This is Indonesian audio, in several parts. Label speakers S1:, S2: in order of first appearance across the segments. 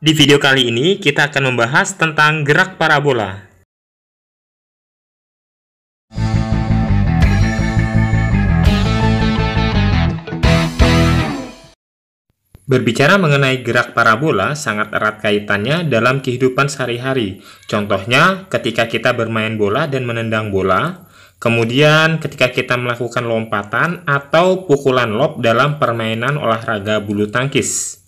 S1: Di video kali ini, kita akan membahas tentang gerak parabola. Berbicara mengenai gerak parabola sangat erat kaitannya dalam kehidupan sehari-hari. Contohnya, ketika kita bermain bola dan menendang bola, kemudian ketika kita melakukan lompatan atau pukulan lob dalam permainan olahraga bulu tangkis.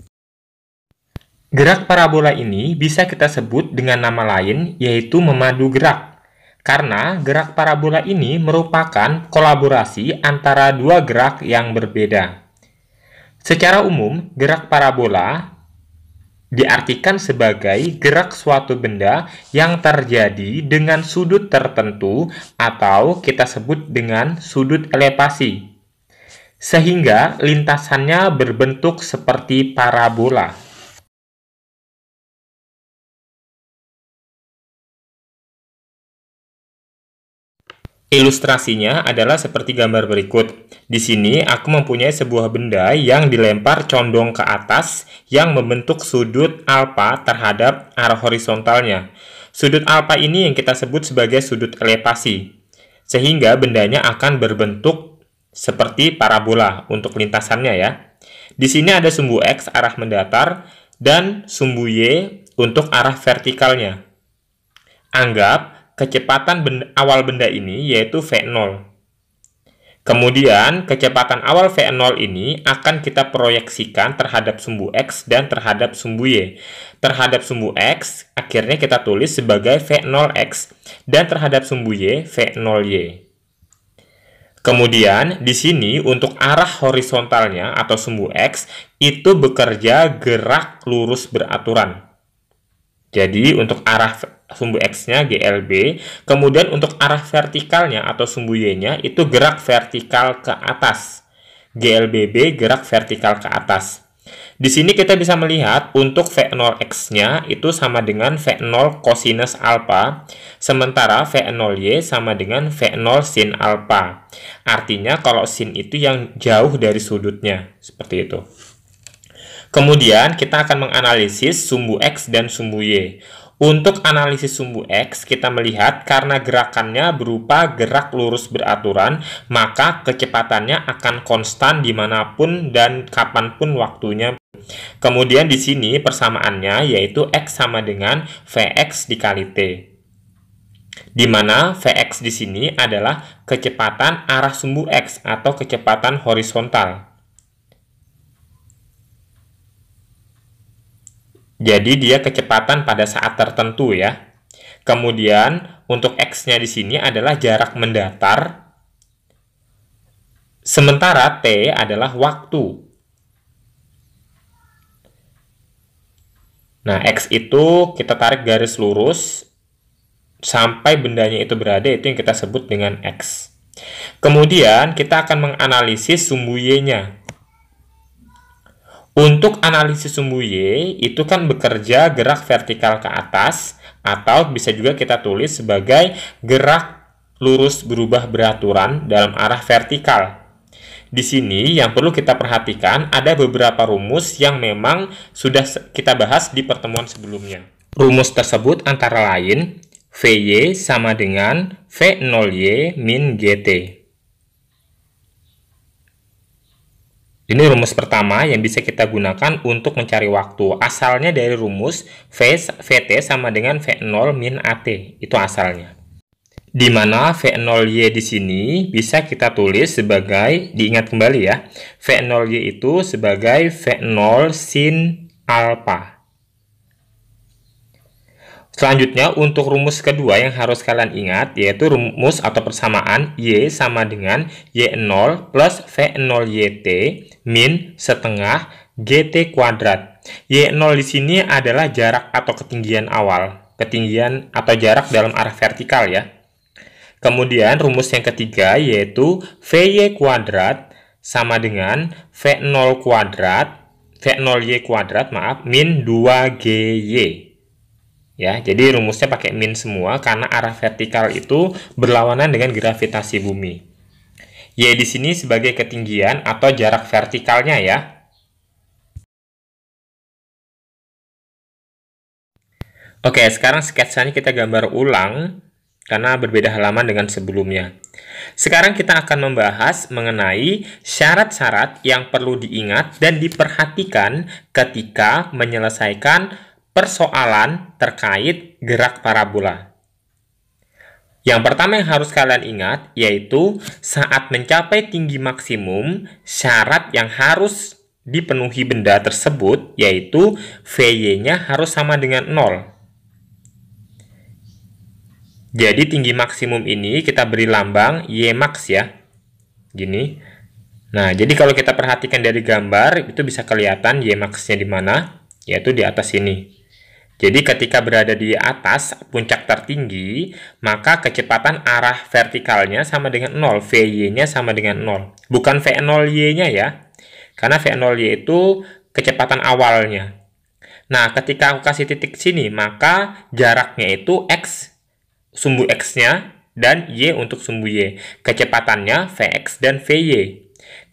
S1: Gerak parabola ini bisa kita sebut dengan nama lain, yaitu memadu gerak. Karena gerak parabola ini merupakan kolaborasi antara dua gerak yang berbeda. Secara umum, gerak parabola diartikan sebagai gerak suatu benda yang terjadi dengan sudut tertentu atau kita sebut dengan sudut elevasi. Sehingga lintasannya berbentuk seperti parabola. Ilustrasinya adalah seperti gambar berikut. Di sini aku mempunyai sebuah benda yang dilempar condong ke atas yang membentuk sudut alfa terhadap arah horizontalnya. Sudut alfa ini yang kita sebut sebagai sudut elevasi. Sehingga bendanya akan berbentuk seperti parabola untuk lintasannya ya. Di sini ada sumbu X arah mendatar dan sumbu Y untuk arah vertikalnya. Anggap kecepatan benda, awal benda ini yaitu V0. Kemudian, kecepatan awal V0 ini akan kita proyeksikan terhadap sumbu X dan terhadap sumbu Y. Terhadap sumbu X, akhirnya kita tulis sebagai V0X, dan terhadap sumbu Y, V0Y. Kemudian, di sini untuk arah horizontalnya atau sumbu X, itu bekerja gerak lurus beraturan. Jadi, untuk arah sumbu X-nya GLB, kemudian untuk arah vertikalnya atau sumbu Y-nya itu gerak vertikal ke atas. GLBB gerak vertikal ke atas. Di sini kita bisa melihat untuk V0X-nya itu sama dengan V0 cosinus alpha, sementara V0Y sama dengan V0 sin alpha. Artinya kalau sin itu yang jauh dari sudutnya, seperti itu. Kemudian kita akan menganalisis sumbu X dan sumbu Y. Untuk analisis sumbu X, kita melihat karena gerakannya berupa gerak lurus beraturan, maka kecepatannya akan konstan di mana pun dan kapan pun waktunya. Kemudian di sini persamaannya yaitu X sama dengan Vx dikali T. Di mana Vx di sini adalah kecepatan arah sumbu X atau kecepatan horizontal. Jadi dia kecepatan pada saat tertentu ya. Kemudian untuk X-nya di sini adalah jarak mendatar. Sementara T adalah waktu. Nah, X itu kita tarik garis lurus sampai bendanya itu berada, itu yang kita sebut dengan X. Kemudian kita akan menganalisis sumbu Y-nya. Untuk analisis sumbu Y, itu kan bekerja gerak vertikal ke atas, atau bisa juga kita tulis sebagai gerak lurus berubah beraturan dalam arah vertikal. Di sini yang perlu kita perhatikan ada beberapa rumus yang memang sudah kita bahas di pertemuan sebelumnya. Rumus tersebut antara lain VY sama dengan V0Y min GT. Ini rumus pertama yang bisa kita gunakan untuk mencari waktu. Asalnya dari rumus v, VT sama dengan V0 min AT. Itu asalnya. Di mana V0Y di sini bisa kita tulis sebagai, diingat kembali ya, V0Y itu sebagai V0 sin alpha. Selanjutnya, untuk rumus kedua yang harus kalian ingat, yaitu rumus atau persamaan Y sama dengan Y0 plus V0YT min setengah GT kuadrat. Y0 di sini adalah jarak atau ketinggian awal, ketinggian atau jarak dalam arah vertikal ya. Kemudian rumus yang ketiga yaitu VY kuadrat sama dengan V0 kuadrat, V0Y kuadrat maaf, min 2GY. Ya, jadi rumusnya pakai min semua karena arah vertikal itu berlawanan dengan gravitasi bumi. Y di sini sebagai ketinggian atau jarak vertikalnya ya. Oke, sekarang sketsanya kita gambar ulang karena berbeda halaman dengan sebelumnya. Sekarang kita akan membahas mengenai syarat-syarat yang perlu diingat dan diperhatikan ketika menyelesaikan persoalan terkait gerak parabola. Yang pertama yang harus kalian ingat yaitu saat mencapai tinggi maksimum, syarat yang harus dipenuhi benda tersebut yaitu VY-nya harus sama dengan 0. Jadi tinggi maksimum ini kita beri lambang Y max ya. Gini. Nah, jadi kalau kita perhatikan dari gambar itu bisa kelihatan Y max-nya di mana, yaitu di atas ini. Jadi ketika berada di atas puncak tertinggi, maka kecepatan arah vertikalnya sama dengan 0, VY-nya sama dengan 0. Bukan V0Y-nya ya. Karena V0Y itu kecepatan awalnya. Nah, ketika aku kasih titik sini, maka jaraknya itu X sumbu X-nya dan Y untuk sumbu Y. Kecepatannya Vx dan Vy.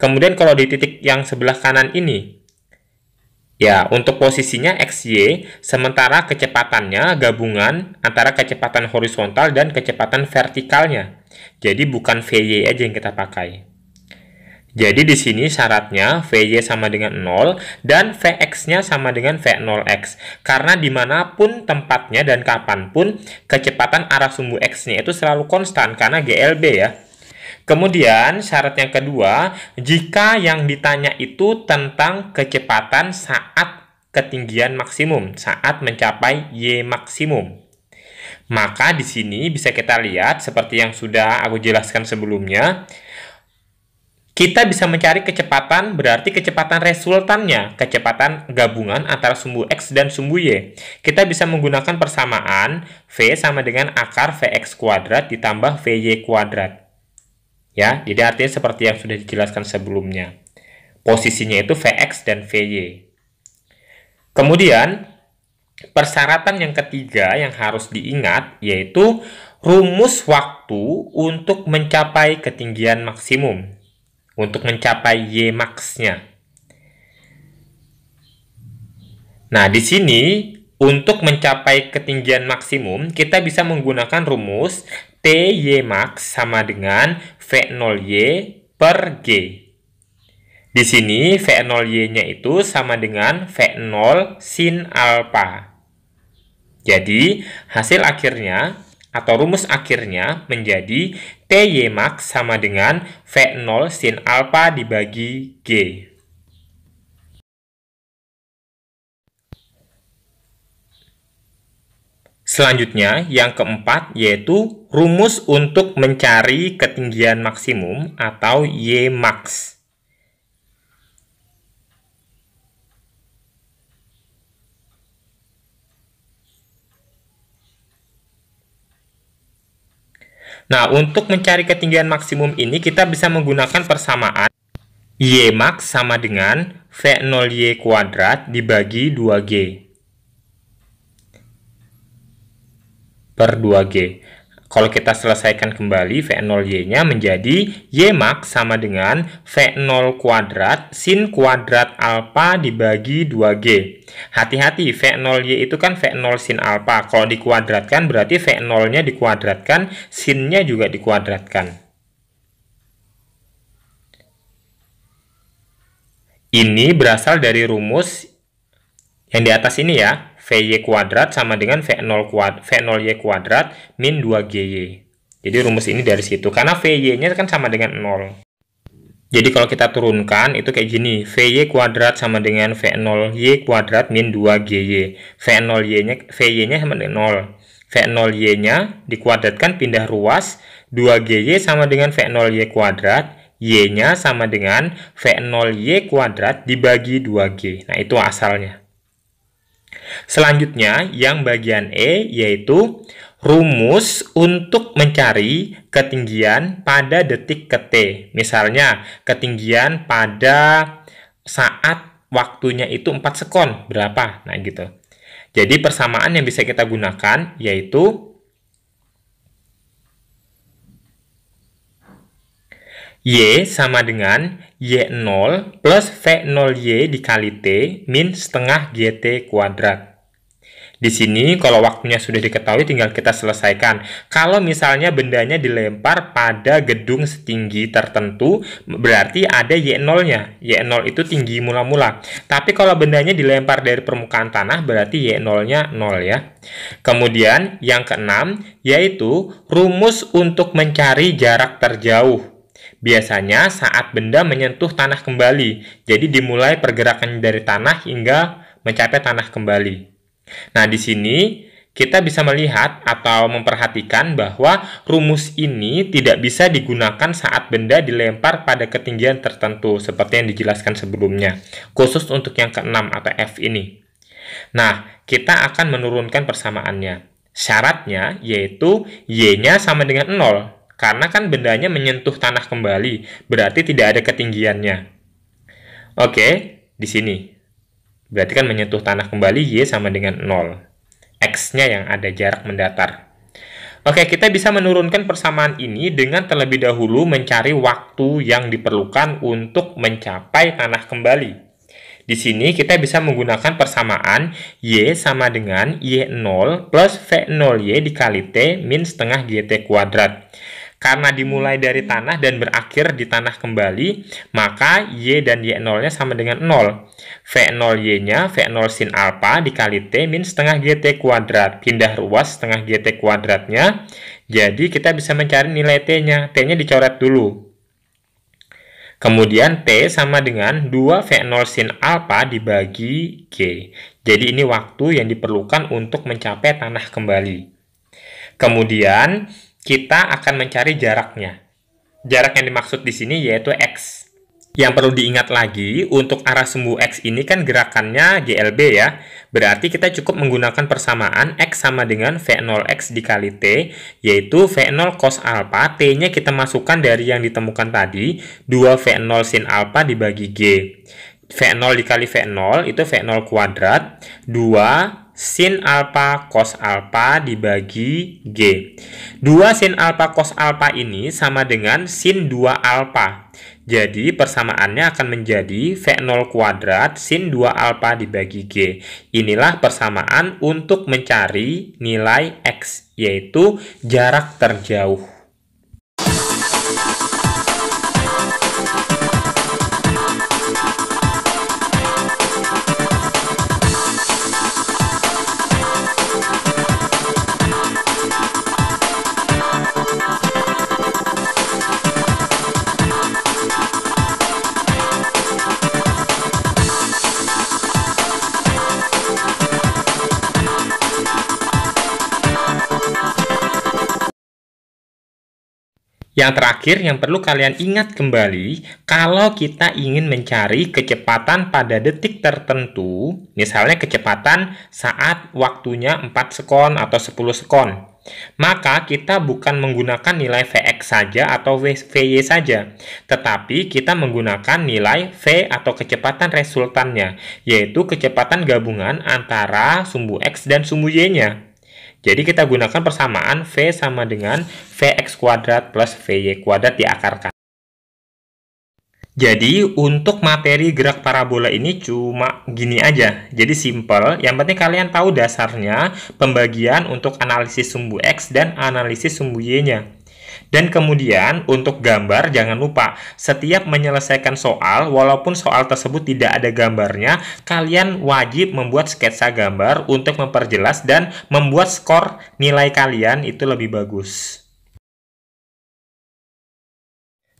S1: Kemudian kalau di titik yang sebelah kanan ini, ya untuk posisinya XY, sementara kecepatannya gabungan antara kecepatan horizontal dan kecepatan vertikalnya. Jadi bukan Vy aja yang kita pakai. Jadi di sini syaratnya VY sama dengan 0 dan Vx-nya sama dengan V0x. Karena di mana pun tempatnya dan kapan pun kecepatan arah sumbu X-nya itu selalu konstan karena GLB ya. Kemudian syarat yang kedua, jika yang ditanya itu tentang kecepatan saat ketinggian maksimum, saat mencapai Y maksimum. Maka di sini bisa kita lihat seperti yang sudah aku jelaskan sebelumnya, kita bisa mencari kecepatan, berarti kecepatan resultannya, kecepatan gabungan antara sumbu X dan sumbu Y. Kita bisa menggunakan persamaan V sama dengan akar Vx kuadrat ditambah Vy kuadrat. Ya, jadi artinya seperti yang sudah dijelaskan sebelumnya. Posisinya itu Vx dan Vy. Kemudian, persyaratan yang ketiga yang harus diingat yaitu rumus waktu untuk mencapai ketinggian maksimum untuk mencapai Y max-nya. Nah, di sini untuk mencapai ketinggian maksimum, kita bisa menggunakan rumus TY max sama dengan V0Y per G. Di sini V0Y-nya itu sama dengan V0 sin alpha. Jadi, hasil akhirnya atau rumus akhirnya menjadi TY max sama dengan V0 sin alpha dibagi G. Selanjutnya, yang keempat yaitu rumus untuk mencari ketinggian maksimum atau Y max. Nah, untuk mencari ketinggian maksimum ini kita bisa menggunakan persamaan Y max sama dengan V0Y kuadrat dibagi 2G per 2G. Kalau kita selesaikan kembali V0Y-nya menjadi Y max sama dengan V0 kuadrat sin kuadrat alpha dibagi 2G. Hati-hati, V0Y itu kan V0 sin alpha. Kalau dikuadratkan berarti V0-nya dikuadratkan, sinnya juga dikuadratkan. Ini berasal dari rumus yang di atas ini ya. VY kuadrat sama dengan V0 kuad, V0Y kuadrat min 2GY. Jadi rumus ini dari situ. Karena VY-nya kan sama dengan 0. Jadi kalau kita turunkan itu kayak gini. VY kuadrat sama dengan V0Y kuadrat min 2GY. V0Y-nya VY-nya sama dengan 0. V0Y-nya dikuadratkan pindah ruas. 2GY sama dengan V0Y kuadrat. Y-nya sama dengan V0Y kuadrat dibagi 2G. Nah, itu asalnya. Selanjutnya, yang bagian E yaitu rumus untuk mencari ketinggian pada detik ke T. Misalnya, ketinggian pada saat waktunya itu 4 sekon, berapa? Nah, gitu. Jadi, persamaan yang bisa kita gunakan yaitu Y sama dengan Y0 plus V0Y dikali T min setengah GT kuadrat. Di sini kalau waktunya sudah diketahui tinggal kita selesaikan. Kalau misalnya bendanya dilempar pada gedung setinggi tertentu, berarti ada Y0-nya. Y0 itu tinggi mula-mula. Tapi kalau bendanya dilempar dari permukaan tanah, berarti Y0-nya 0 ya. Kemudian yang keenam, yaitu rumus untuk mencari jarak terjauh. Biasanya saat benda menyentuh tanah kembali, jadi dimulai pergerakan dari tanah hingga mencapai tanah kembali. Nah, di sini kita bisa melihat atau memperhatikan bahwa rumus ini tidak bisa digunakan saat benda dilempar pada ketinggian tertentu seperti yang dijelaskan sebelumnya, khusus untuk yang keenam atau F ini. Nah, kita akan menurunkan persamaannya. Syaratnya yaitu Y-nya sama dengan 0, karena kan bendanya menyentuh tanah kembali, berarti tidak ada ketinggiannya. Oke, di sini. Berarti kan menyentuh tanah kembali Y sama dengan 0. X-nya yang ada jarak mendatar. Oke, kita bisa menurunkan persamaan ini dengan terlebih dahulu mencari waktu yang diperlukan untuk mencapai tanah kembali. Di sini kita bisa menggunakan persamaan Y sama dengan Y0 plus V0Y dikali T min setengah GT kuadrat. Karena dimulai dari tanah dan berakhir di tanah kembali, maka Y dan Y0-nya sama dengan 0. V0Y-nya V0 sin alpha dikali T min setengah GT kuadrat. Pindah ruas setengah GT kuadratnya. Jadi kita bisa mencari nilai T-nya. T-nya dicoret dulu. Kemudian T sama dengan 2 V0 sin alpha dibagi G. Jadi ini waktu yang diperlukan untuk mencapai tanah kembali. Kemudian kita akan mencari jaraknya. Jarak yang dimaksud di sini yaitu X. Yang perlu diingat lagi, untuk arah sumbu X ini kan gerakannya GLB ya. Berarti kita cukup menggunakan persamaan X sama dengan V0X dikali T, yaitu V0 cos alpha, T-nya kita masukkan dari yang ditemukan tadi, 2 V0 sin alpha dibagi G. V0 dikali V0 itu V0 kuadrat, 2 sin alpha cos alpha dibagi G. 2 sin alpha cos alpha ini sama dengan sin 2 alpha. Jadi persamaannya akan menjadi V0 kuadrat sin 2 alpha dibagi G. Inilah persamaan untuk mencari nilai X, yaitu jarak terjauh. Yang terakhir yang perlu kalian ingat kembali, kalau kita ingin mencari kecepatan pada detik tertentu, misalnya kecepatan saat waktunya 4 sekon atau 10 sekon, maka kita bukan menggunakan nilai Vx saja atau Vy saja, tetapi kita menggunakan nilai V atau kecepatan resultannya, yaitu kecepatan gabungan antara sumbu X dan sumbu Y-nya. Jadi kita gunakan persamaan V sama dengan Vx kuadrat plus Vy kuadrat diakarkan. Jadi untuk materi gerak parabola ini cuma gini aja. Jadi simple. Yang penting kalian tahu dasarnya pembagian untuk analisis sumbu X dan analisis sumbu Y-nya. Dan kemudian untuk gambar jangan lupa setiap menyelesaikan soal walaupun soal tersebut tidak ada gambarnya kalian wajib membuat sketsa gambar untuk memperjelas dan membuat skor nilai kalian itu lebih bagus.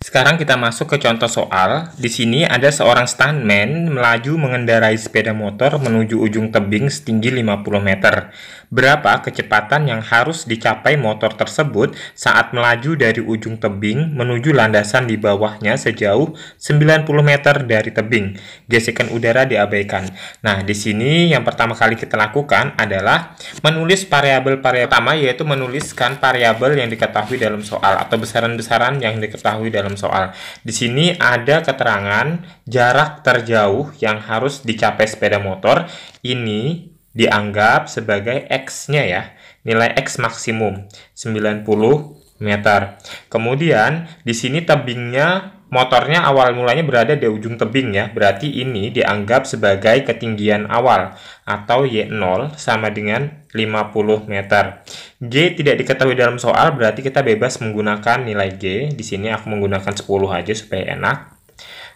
S1: Sekarang kita masuk ke contoh soal. Di sini ada seorang stuntman melaju mengendarai sepeda motor menuju ujung tebing setinggi 50 meter. Berapa kecepatan yang harus dicapai motor tersebut saat melaju dari ujung tebing menuju landasan di bawahnya sejauh 90 meter dari tebing? Gesekan udara diabaikan. Nah, di sini yang pertama kali kita lakukan adalah menulis variabel-variabel pertama yaitu menuliskan variabel yang diketahui dalam soal atau besaran-besaran yang diketahui dalam dalam soal. Di sini ada keterangan jarak terjauh yang harus dicapai sepeda motor. Ini dianggap sebagai X-nya ya. Nilai X maksimum 90 meter. Kemudian di sini tebingnya motornya awal mulanya berada di ujung tebing ya. Berarti ini dianggap sebagai ketinggian awal atau Y0 sama dengan 50 meter. G tidak diketahui dalam soal, berarti kita bebas menggunakan nilai G. Di sini aku menggunakan 10 aja supaya enak.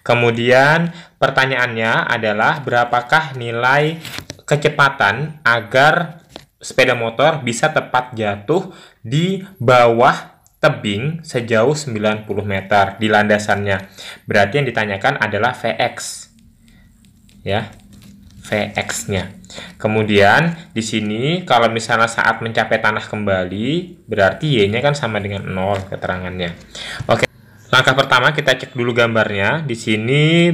S1: Kemudian pertanyaannya adalah berapakah nilai kecepatan agar sepeda motor bisa tepat jatuh di bawah tebing sejauh 90 meter di landasannya. Berarti yang ditanyakan adalah Vx. Ya. Vx-nya. Kemudian di sini kalau misalnya saat mencapai tanah kembali, berarti y-nya kan sama dengan 0 keterangannya. Oke. Langkah pertama kita cek dulu gambarnya. Di sini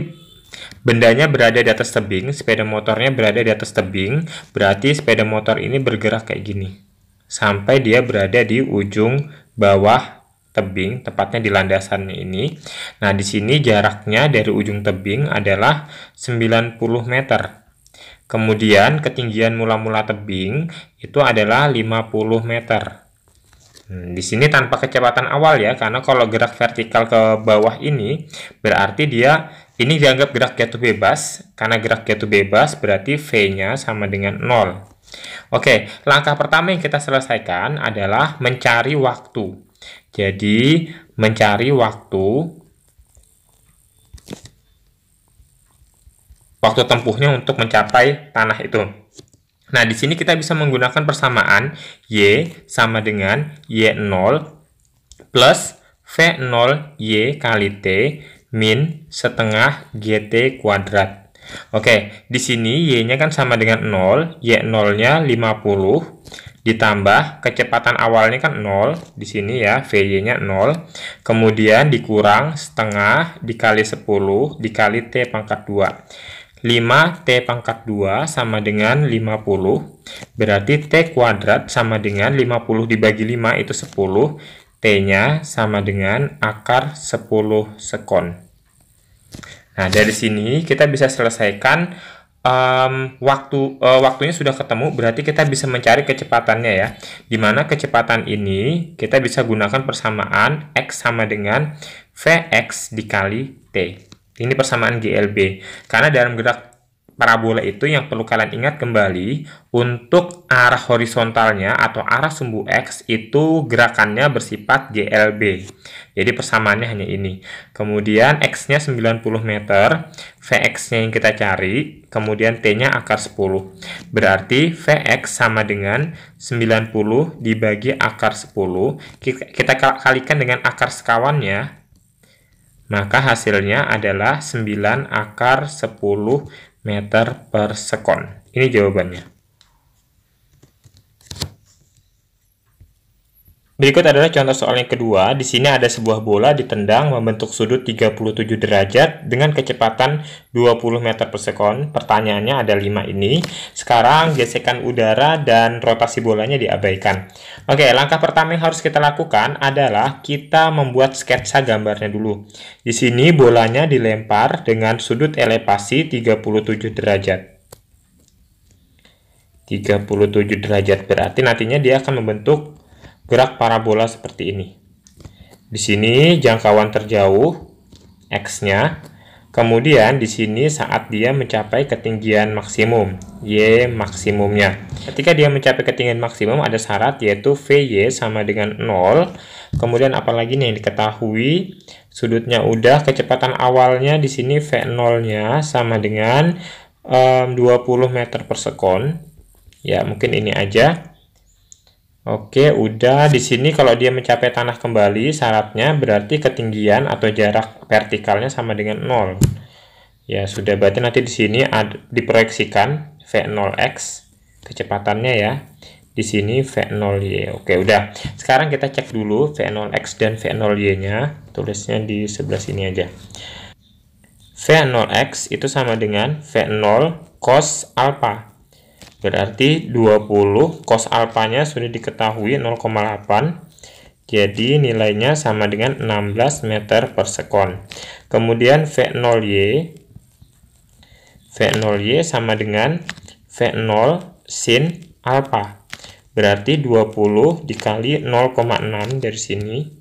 S1: bendanya berada di atas tebing, sepeda motornya berada di atas tebing, berarti sepeda motor ini bergerak kayak gini. Sampai dia berada di ujung bawah tebing, tepatnya di landasannya ini. Nah, di sini jaraknya dari ujung tebing adalah 90 meter. Kemudian ketinggian mula-mula tebing itu adalah 50 meter. Hmm, di sini tanpa kecepatan awal ya, karena kalau gerak vertikal ke bawah ini berarti dia ini dianggap gerak jatuh bebas. Karena gerak jatuh bebas berarti V-nya sama dengan 0. Oke, langkah pertama yang kita selesaikan adalah mencari waktu. Jadi, mencari waktu waktu tempuhnya untuk mencapai tanah itu. Nah, di sini kita bisa menggunakan persamaan Y sama dengan Y0 plus V0Y kali T min setengah GT kuadrat. Oke, di sini Y-nya kan sama dengan 0, Y0-nya 50, ditambah kecepatan awalnya kan 0, di sini ya, VY-nya 0, kemudian dikurang setengah dikali 10 dikali T pangkat 2. 5 T pangkat 2 sama dengan 50, berarti T kuadrat sama dengan 50 dibagi 5 itu 10, T-nya sama dengan akar 10 sekon. Nah, dari sini kita bisa selesaikan um, waktu uh, waktunya sudah ketemu, berarti kita bisa mencari kecepatannya ya. Di mana kecepatan ini kita bisa gunakan persamaan X sama dengan Vx dikali T. Ini persamaan GLB. Karena dalam gerak parabola itu yang perlu kalian ingat kembali untuk arah horizontalnya atau arah sumbu X itu gerakannya bersifat GLB. Jadi persamaannya hanya ini. Kemudian X-nya 90 meter, Vx-nya yang kita cari, kemudian T-nya akar 10. Berarti Vx sama dengan 90 dibagi akar 10. Kita kalikan dengan akar sekawannya, maka hasilnya adalah 9 akar 10 meter per sekon. Ini jawabannya. Berikut adalah contoh soal yang kedua. Di sini ada sebuah bola ditendang membentuk sudut 37 derajat dengan kecepatan 20 meter per sekon. Pertanyaannya ada 5 ini. Sekarang gesekan udara dan rotasi bolanya diabaikan. Oke, langkah pertama yang harus kita lakukan adalah kita membuat sketsa gambarnya dulu. Di sini bolanya dilempar dengan sudut elevasi 37 derajat. 37 derajat berarti nantinya dia akan membentuk gerak parabola seperti ini. Di sini jangkauan terjauh x-nya. Kemudian di sini saat dia mencapai ketinggian maksimum, y maksimumnya. Ketika dia mencapai ketinggian maksimum ada syarat yaitu VY sama dengan 0. Kemudian apalagi nih yang diketahui sudutnya udah kecepatan awalnya di sini V0-nya sama dengan um, 20 meter per sekon. Ya, mungkin ini aja. Oke, udah di sini kalau dia mencapai tanah kembali, syaratnya berarti ketinggian atau jarak vertikalnya sama dengan 0. Ya, sudah berarti nanti di sini diproyeksikan V0x kecepatannya ya. Di sini V0y. Oke, udah. Sekarang kita cek dulu V0x dan V0y-nya. Tulisnya di sebelah sini aja. V0x itu sama dengan V0 cos alpha. Berarti 20 cos alfanya sudah diketahui 0,8. Jadi nilainya sama dengan 16 meter per sekon. Kemudian V0Y V0Y sama dengan V0 sin alpha. Berarti 20 dikali 0,6 dari sini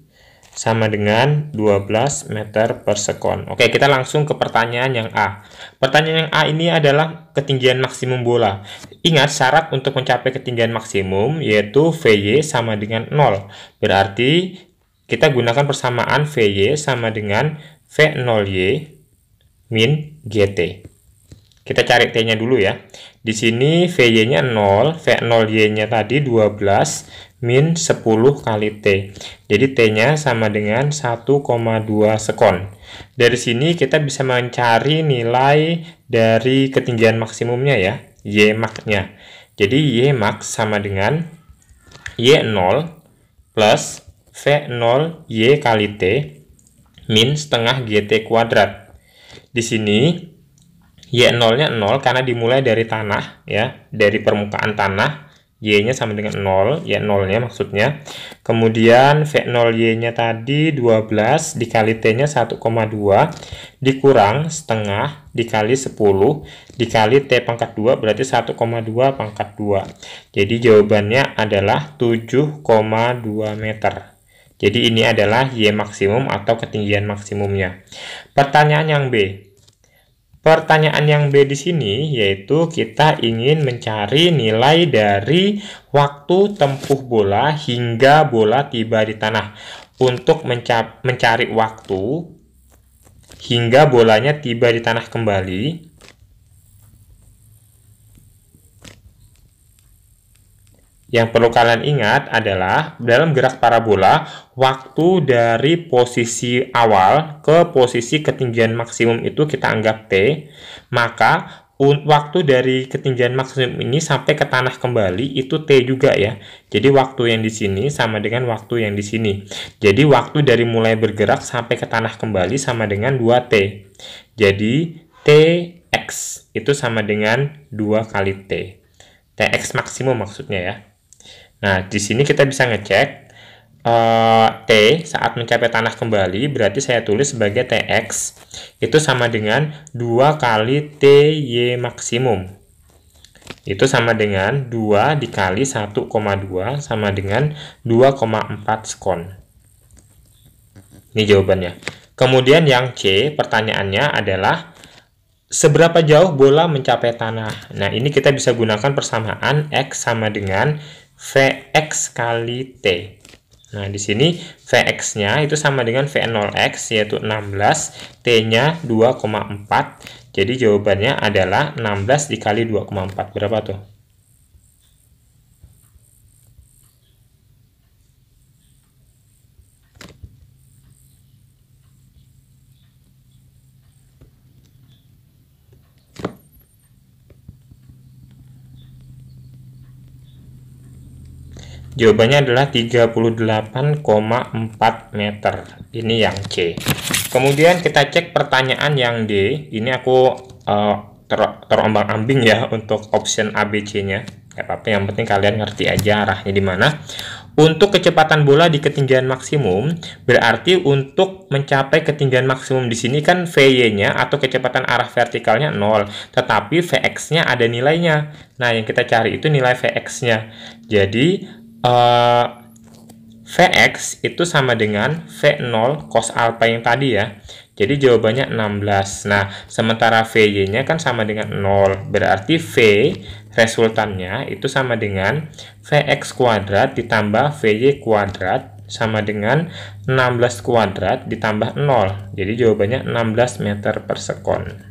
S1: sama dengan 12 meter per sekon. Oke, kita langsung ke pertanyaan yang A. Pertanyaan yang A ini adalah ketinggian maksimum bola. Ingat syarat untuk mencapai ketinggian maksimum yaitu VY sama dengan 0. Berarti kita gunakan persamaan VY sama dengan V0Y min GT. Kita cari T-nya dulu ya. Di sini VY-nya 0, V0Y-nya tadi 12, min 10 kali T. Jadi T-nya sama dengan 1,2 sekon. Dari sini kita bisa mencari nilai dari ketinggian maksimumnya ya, Y max-nya. Jadi Y max sama dengan Y0 plus V0Y kali T min setengah GT kuadrat. Di sini Y0-nya 0 karena dimulai dari tanah ya, dari permukaan tanah. Y-nya sama dengan 0, ya 0-nya maksudnya. Kemudian V0Y-nya tadi 12 dikali T-nya 1,2 dikurang setengah dikali 10 dikali T pangkat 2 berarti 1,2 pangkat 2. Jadi jawabannya adalah 7,2 meter. Jadi ini adalah Y maksimum atau ketinggian maksimumnya. Pertanyaan yang B. Pertanyaan yang B di sini yaitu kita ingin mencari nilai dari waktu tempuh bola hingga bola tiba di tanah. Untuk mencari waktu hingga bolanya tiba di tanah kembali, Yang perlu kalian ingat adalah dalam gerak parabola, waktu dari posisi awal ke posisi ketinggian maksimum itu kita anggap T, maka waktu dari ketinggian maksimum ini sampai ke tanah kembali itu T juga ya. Jadi waktu yang di sini sama dengan waktu yang di sini. Jadi waktu dari mulai bergerak sampai ke tanah kembali sama dengan 2T. Jadi TX itu sama dengan 2 kali T. TX maksimum maksudnya ya. Nah, di sini kita bisa ngecek uh, T saat mencapai tanah kembali, berarti saya tulis sebagai TX itu sama dengan 2 kali TY maksimum. Itu sama dengan 2 dikali 1,2 sama dengan 2,4 skon. Ini jawabannya. Kemudian yang C, pertanyaannya adalah seberapa jauh bola mencapai tanah. Nah, ini kita bisa gunakan persamaan X sama dengan Vx kali T. Nah, di sini Vx-nya itu sama dengan V0x, yaitu 16, T-nya 2,4. Jadi jawabannya adalah 16 dikali 2,4. Berapa tuh? Jawabannya adalah 38,4 meter. Ini yang C. Kemudian kita cek pertanyaan yang D. Ini aku uh, ter terombang-ambing ya untuk option ABC-nya. Gak apa-apa, yang penting kalian ngerti aja arahnya di mana. Untuk kecepatan bola di ketinggian maksimum, berarti untuk mencapai ketinggian maksimum di sini kan VY-nya atau kecepatan arah vertikalnya 0, tetapi Vx-nya ada nilainya. Nah, yang kita cari itu nilai Vx-nya. Jadi, uh, Vx itu sama dengan V0 cos alpha yang tadi ya. Jadi jawabannya 16. Nah, sementara Vy-nya kan sama dengan 0. Berarti V resultannya itu sama dengan Vx kuadrat ditambah Vy kuadrat sama dengan 16 kuadrat ditambah 0. Jadi jawabannya 16 meter per sekon.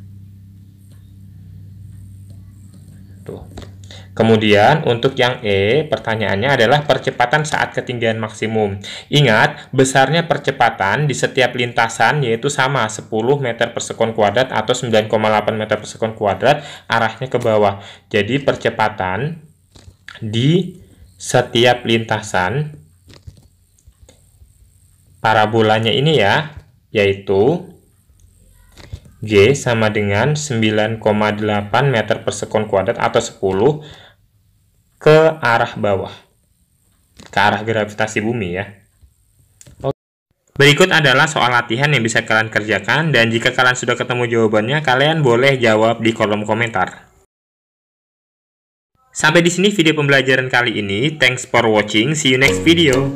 S1: Kemudian untuk yang E, pertanyaannya adalah percepatan saat ketinggian maksimum. Ingat, besarnya percepatan di setiap lintasan yaitu sama 10 meter per sekon kuadrat atau 9,8 meter per sekon kuadrat arahnya ke bawah. Jadi percepatan di setiap lintasan parabolanya ini ya, yaitu G sama dengan 9,8 meter per sekon kuadrat atau 10 ke arah bawah, ke arah gravitasi bumi ya. Berikut adalah soal latihan yang bisa kalian kerjakan dan jika kalian sudah ketemu jawabannya, kalian boleh jawab di kolom komentar. Sampai di sini video pembelajaran kali ini. Thanks for watching. See you next video.